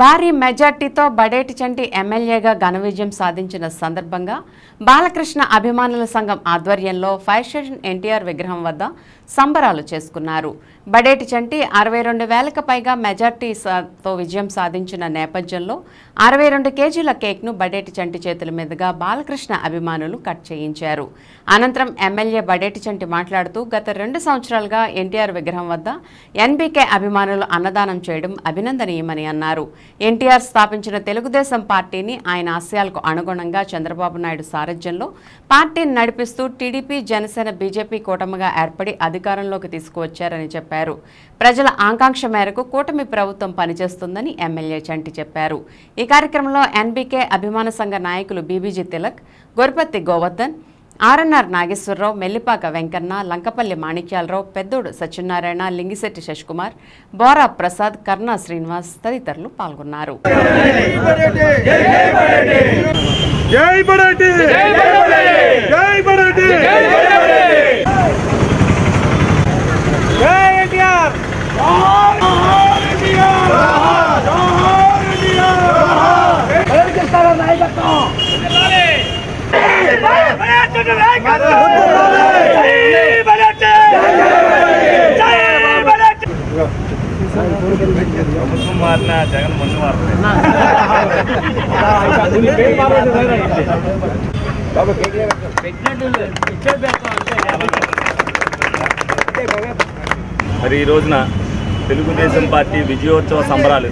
భారీ మెజార్టీతో బడేటి చంటి ఎమ్మెల్యేగా ఘన విజయం సాధించిన సందర్భంగా బాలకృష్ణ అభిమానుల సంఘం ఆధ్వర్యంలో ఫైర్ స్టేషన్ ఎన్టీఆర్ విగ్రహం వద్ద సంబరాలు చేసుకున్నారు. బడేటి చంటి అరవై రెండు వేలకు పైగా మెజార్టీ విజయం సాధించిన నేపథ్యంలో అరవై రెండు కేజీల కేక్ను బడేటి చంటి చేతుల మీదుగా బాలకృష్ణ అభిమానులు కట్ చేయించారు. అనంతరం ఎమ్మెల్యే బడేటి చంటి మాట్లాడుతూ గత రెండు సంవత్సరాలుగా ఎన్టీఆర్ విగ్రహం వద్ద ఎన్బీకే అభిమానులు అన్నదానం చేయడం అభినందనీయమని అన్నారు. ఎన్టీఆర్ స్థాపించిన తెలుగుదేశం పార్టీని ఆయన ఆశయాలకు అనుగుణంగా చంద్రబాబు నాయుడు సారథ్యంలో పార్టీని నడిపిస్తూ టీడీపీ జనసేన బీజేపీ కూటమిగా ఏర్పడి అధికారంలోకి తీసుకువచ్చారని చెప్పారు. ప్రజల ఆకాంక్ష మేరకు కూటమి ప్రభుత్వం పనిచేస్తుందని ఎమ్మెల్యే చంటి చెప్పారు. ఈ కార్యక్రమంలో ఎన్బీకే అభిమాన సంఘ నాయకులు బీబీజీ తిలక్ గొరపత్తి గోవర్ధన్ ఆర్ఎన్ఆర్ నాగేశ్వరరావు మెల్లిపాక వెంకన్న లంకపల్లి మాణిక్యాలరావు పెద్దోడు సత్యనారాయణ లింగిశెట్టి శశికుమార్ బోరా ప్రసాద్ కర్ణా శ్రీనివాస్ తదితరులు పాల్గొన్నారు Oh బడాటి జై బడాటి జై ఎన్టీఆర్ ప్రభుత్వం మారిన జగన్ ముందు మరి ఈ రోజున తెలుగుదేశం పార్టీ విజయోత్సవ సంబరాలు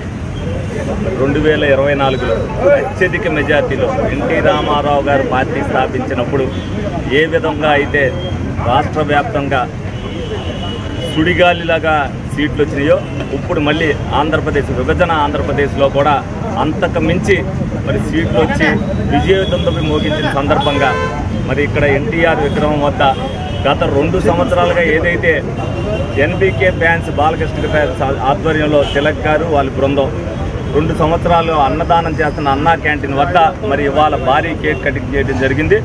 రెండు వేల ఇరవై నాలుగులో అత్యధిక మెజార్టీలో ఎన్టీ రామారావు గారు పార్టీ స్థాపించినప్పుడు ఏ విధంగా అయితే రాష్ట్ర వ్యాప్తంగా సుడిగాలిలాగా సీట్లు వచ్చినాయో ఇప్పుడు మళ్ళీ ఆంధ్రప్రదేశ్ విభజన ఆంధ్రప్రదేశ్లో కూడా అంతకు మించి మరి సీట్లు వచ్చి విజయదంతపై మోగించిన సందర్భంగా మరి ఇక్కడ ఎన్టీఆర్ విగ్రహం వద్ద గత రెండు సంవత్సరాలుగా ఏదైతే ఎన్బీకే ఫ్యాన్స్ బాలకృష్ణ ఫ్యాన్స్ ఆధ్వర్యంలో తిలక్ గారు వాళ్ళ బృందం రెండు సంవత్సరాలు అన్నదానం చేస్తున్న అన్నా క్యాంటీన్ వద్ద మరి ఇవాళ భారీ కేక్ కటింగ్ చేయడం జరిగింది.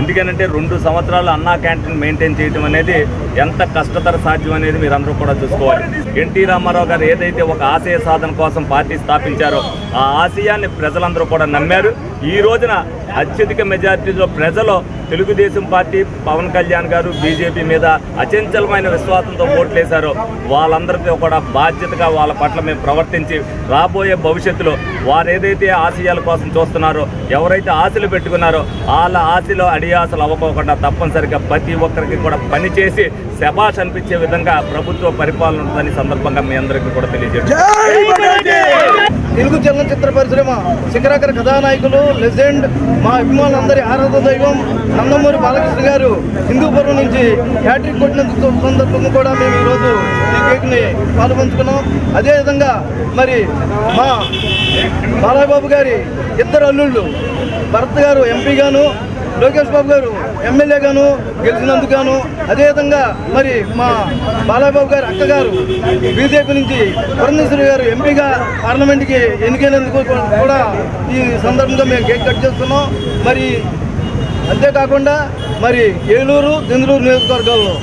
ఎందుకనంటే రెండు సంవత్సరాలు అన్నా క్యాంటీన్ మెయింటైన్ చేయడం అనేది ఎంత కష్టతర సాధ్యం అనేది మీరందరూ కూడా చూసుకోవాలి. ఎన్టీ రామారావు గారు ఏదైతే ఒక ఆశయ సాధన కోసం పార్టీ స్థాపించారో ఆ ఆశయాన్ని ప్రజలందరూ కూడా నమ్మారు. ఈ రోజున అత్యధిక మెజార్టీలో ప్రజలు తెలుగుదేశం పార్టీ పవన్ కళ్యాణ్ గారు బీజేపీ మీద అచంచలమైన విశ్వాసంతో ఓట్లేశారో. వాళ్ళందరికీ కూడా బాధ్యతగా వాళ్ళ పట్ల మేము ప్రవర్తించి రాబోయే భవిష్యత్తులో వారు ఏదైతే ఆశయాల కోసం చూస్తున్నారో ఎవరైతే ఆశలు పెట్టుకున్నారో వాళ్ళ ఆశలో అడియాసలు అవ్వకోకుండా తప్పనిసరిగా ప్రతి ఒక్కరికి కూడా పనిచేసి శబాష్ అనిపించే విధంగా ప్రభుత్వ పరిపాలన ఉంటుందని సందర్భంగా మీ అందరికీ కూడా తెలియజేయండి. తెలుగు చలనచిత్ర పరిశ్రమ శిఖరాకర కథానాయకులు లెజెండ్ మా అభిమానులందరి ఆరాధ దైవం నందమూరి బాలకృష్ణ గారు హిందూపురం నుంచి హ్యాట్రిక్ కొట్టినందుకు సందర్భంగా కూడా మేము ఈరోజు ఈ కేక్ని పాల్పంచుకున్నాం. అదేవిధంగా మరి మా బాలయ్యబాబు గారి ఇద్దరు అల్లుళ్ళు భరత్ గారు ఎంపీగాను లోకేష్ బాబు గారు ఎమ్మెల్యేగాను గెలిచినందుకు అదేవిధంగా మరి మా బాలాబాబు గారు గారి అక్కగారు బీజేపీ నుంచి పురంధేశ్వరి గారు ఎంపీగా పార్లమెంట్కి ఎన్నికైనందుకు కూడా ఈ సందర్భంగా మేము కేక్ కట్ చేస్తున్నాం. మరి అంతేకాకుండా మరి ఏలూరు దెందులూరు నియోజకవర్గాల్లో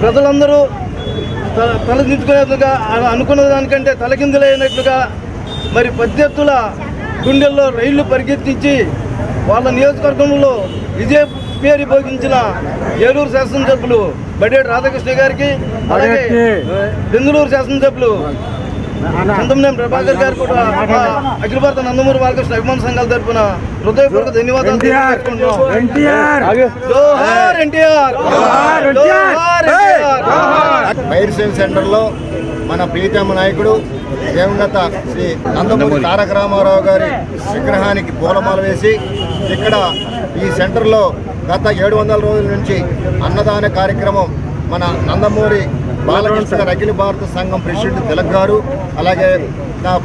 ప్రజలందరూ త- తలదించుకునేట్లుగా అనుకున్న దానికంటే తలకిందులైనట్లుగా మరి పద్దెత్తుల గుండెల్లో రైళ్ళు పరిగెత్తించి వాళ్ళ నియోజకవర్గంలో విజయ పేరు భోగించిన ఏలూరు శాసనసభ్యులు బడేటి రాధాకృష్ణ గారికి అలాగే బెందులూరు శాసనసభ్యులు చంద్రమనేని ప్రభాకర్ గారు కూడా అఖిల భారత నందమూరి బాలకృష్ణ అభిమాన సంఘాల తరఫున హృదయపూర్వక ధన్యవాదాలు తెలియజేసుకుంటున్నాం. సేల్ సెంటర్లో మన ప్రీతమ నాయకుడు దివంగత శ్రీ నందమూరి. తారక రామారావు గారి విగ్రహానికి పూలమాల వేసి ఇక్కడ ఈ సెంటర్లో గత ఏడు వందల రోజుల నుంచి అన్నదాన కార్యక్రమం మన నందమూరి బాలకృష్ణ గారు అఖిల భారత సంఘం ప్రెసిడెంట్ తిలక్ గారు అలాగే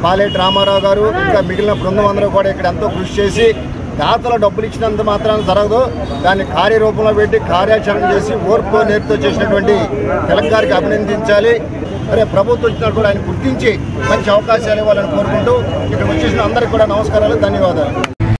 పాలేటి రామారావు గారు ఇంకా మిగిలిన బృందం అందరూ కూడా ఇక్కడ ఎంతో కృషి చేసి దాతలు డబ్బులు ఇచ్చినంత మాత్రాన జరగదు. దాన్ని కార్యరూపంలో పెట్టి కార్యాచరణ చేసి ఓర్పు నేర్పుతో చేసినటువంటి తిలక్ గారికి అభినందించాలి. అరే ప్రభుత్వం వచ్చినట్టు కూడా ఆయన గుర్తించి మంచి అవకాశాలు ఇవ్వాలని కోరుకుంటూ ఇక్కడ వచ్చేసిన అందరికీ కూడా నమస్కారాలు ధన్యవాదాలు.